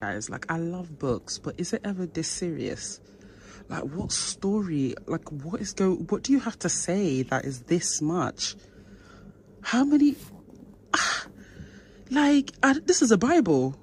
guys like i love books but is it ever this serious? Like what story like what is go what do you have to say that is this much? How many ah, like I, this is a bible.